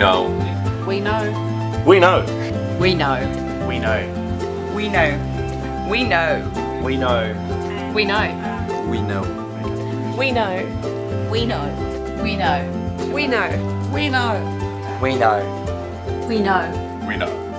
know. We know. We know. We know. We know. We know. We know. We know. We know. We know. We know. We know. We know. We know. We know. We know. We know. We know. We know.